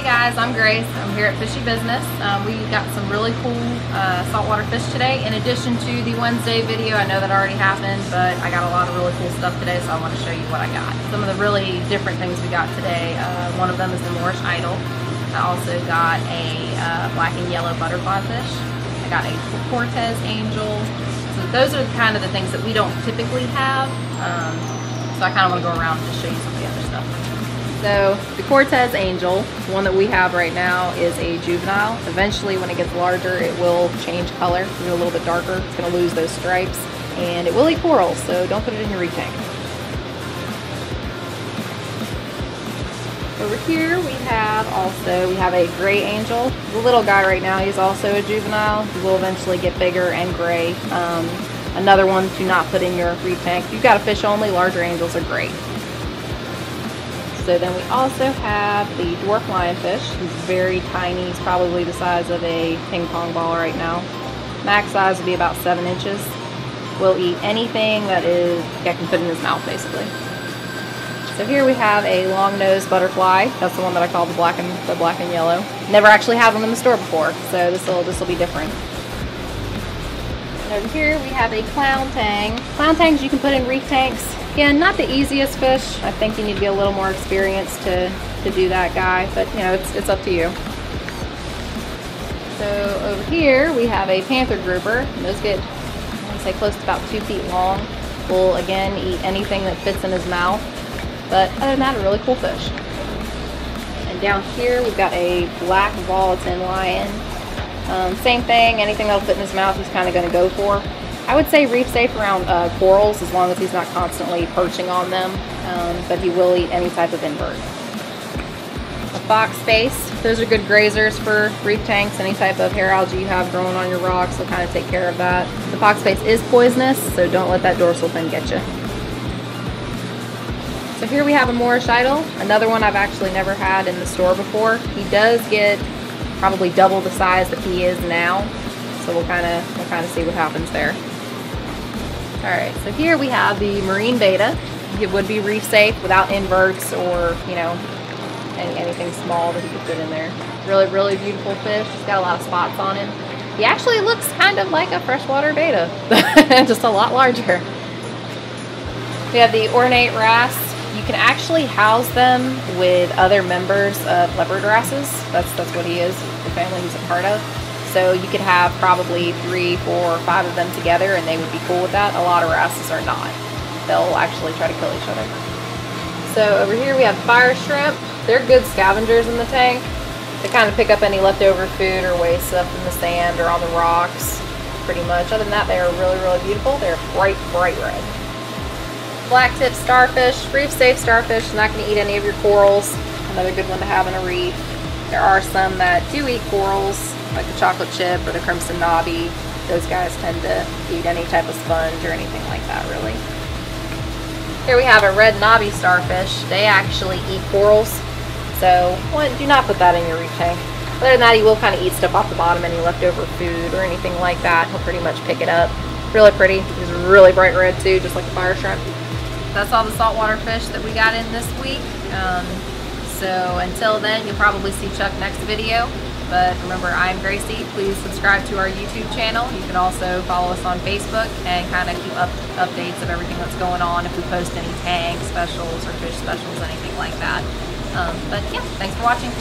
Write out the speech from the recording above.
Hey guys, I'm Grace. I'm here at Fishy Business. Um, we got some really cool uh, saltwater fish today. In addition to the Wednesday video, I know that already happened, but I got a lot of really cool stuff today, so I want to show you what I got. Some of the really different things we got today. Uh, one of them is the Moorish Idol. I also got a uh, black and yellow butterfly fish. I got a Cortez Angel. So those are kind of the things that we don't typically have. Um, so I kind of want to go around and just show you some of the other stuff. So the Cortez Angel, the one that we have right now, is a juvenile. Eventually, when it gets larger, it will change color, get a little bit darker. It's to lose those stripes, and it will eat coral, so don't put it in your reef tank. Over here we have also, we have a gray angel. The little guy right now, he's also a juvenile. He will eventually get bigger and gray. Um, another one to not put in your reef tank. You've got a fish only, larger angels are great. So then we also have the dwarf lionfish. He's very tiny. He's probably the size of a ping pong ball right now. Max size would be about seven inches. Will eat anything that is that can fit in his mouth, basically. So here we have a long-nosed butterfly. That's the one that I call the black and the black and yellow. Never actually had one in the store before, so this will this will be different. Over here we have a clown tang. Clown tangs you can put in reef tanks. Again, not the easiest fish. I think you need to be a little more experienced to, to do that guy, but you know, it's, it's up to you. So over here we have a panther grouper. Those get, I want to say close to about two feet long. Will again eat anything that fits in his mouth. But other than that, a really cool fish. And down here we've got a black Volitan lion. Um, same thing, anything that'll fit in his mouth he's kind of going to go for. I would say reef safe around uh, corals as long as he's not constantly perching on them, um, but he will eat any type of invert. A fox face, those are good grazers for reef tanks, any type of hair algae you have growing on your rocks will kind of take care of that. The fox face is poisonous, so don't let that dorsal fin get you. So here we have a Moorish idol, another one I've actually never had in the store before. He does get probably double the size that he is now, so we'll kind of we'll kind of see what happens there. All right, so here we have the Marine Betta. It would be reef safe without inverts or, you know, any, anything small that you could put in there. Really, really beautiful fish. He's got a lot of spots on him. He actually looks kind of like a freshwater betta, just a lot larger. We have the ornate wrasse. You can actually house them with other members of leopard wrasses. That's, that's what he is, the family he's a part of. So you could have probably three, four, or five of them together and they would be cool with that. A lot of wrasses are not. They'll actually try to kill each other. So over here we have fire shrimp. They're good scavengers in the tank. They kind of pick up any leftover food or waste up in the sand or on the rocks, pretty much. Other than that, they are really, really beautiful. They're bright, bright red. Black tip starfish, reef safe starfish, not going to eat any of your corals. Another good one to have in a reef. There are some that do eat corals, like the chocolate chip or the crimson knobby. Those guys tend to eat any type of sponge or anything like that, really. Here we have a red knobby starfish. They actually eat corals, so one, do not put that in your reef tank. Other than that, he will kind of eat stuff off the bottom, any leftover food or anything like that. He'll pretty much pick it up. Really pretty. He's really bright red too, just like the fire shrimp. That's all the saltwater fish that we got in this week. Um, so until then, you'll probably see Chuck next video. But remember, I'm Gracie. Please subscribe to our YouTube channel. You can also follow us on Facebook and kind of keep up updates of everything that's going on. If we post any tag specials or fish specials, anything like that. Um, but yeah, thanks for watching.